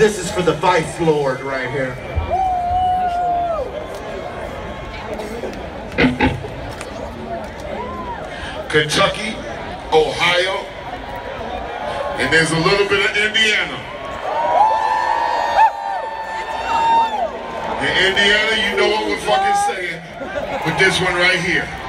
This is for the Vice Lord right here. Kentucky, Ohio, and there's a little bit of Indiana. In Indiana, you know what we're fucking saying with this one right here.